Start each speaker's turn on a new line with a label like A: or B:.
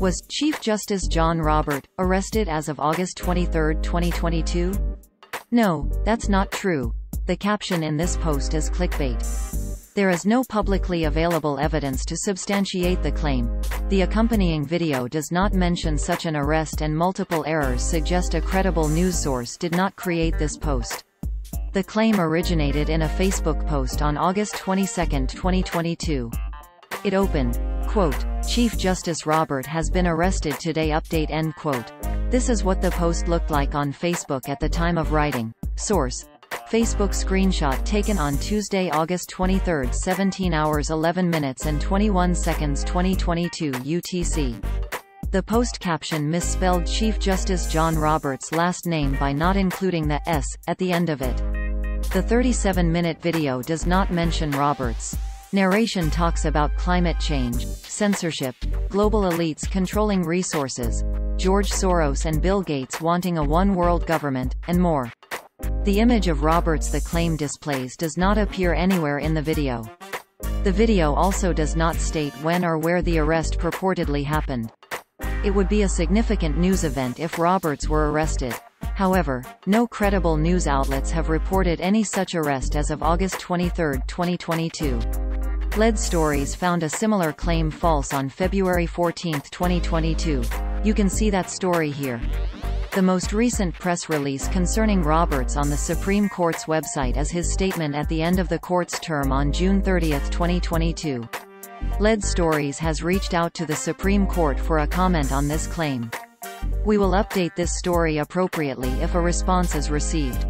A: Was Chief Justice John Robert arrested as of August 23, 2022? No, that's not true. The caption in this post is clickbait. There is no publicly available evidence to substantiate the claim. The accompanying video does not mention such an arrest and multiple errors suggest a credible news source did not create this post. The claim originated in a Facebook post on August 22, 2022. It opened, quote, Chief Justice Robert has been arrested today update end quote. This is what the post looked like on Facebook at the time of writing. Source, Facebook screenshot taken on Tuesday, August 23, 17 hours 11 minutes and 21 seconds 2022 UTC. The post caption misspelled Chief Justice John Roberts' last name by not including the S at the end of it. The 37-minute video does not mention Roberts. Narration talks about climate change, censorship, global elites controlling resources, George Soros and Bill Gates wanting a one-world government, and more. The image of Roberts the claim displays does not appear anywhere in the video. The video also does not state when or where the arrest purportedly happened. It would be a significant news event if Roberts were arrested. However, no credible news outlets have reported any such arrest as of August 23, 2022. Lead Stories found a similar claim false on February 14, 2022. You can see that story here. The most recent press release concerning Roberts on the Supreme Court's website is his statement at the end of the court's term on June 30, 2022. Lead Stories has reached out to the Supreme Court for a comment on this claim. We will update this story appropriately if a response is received.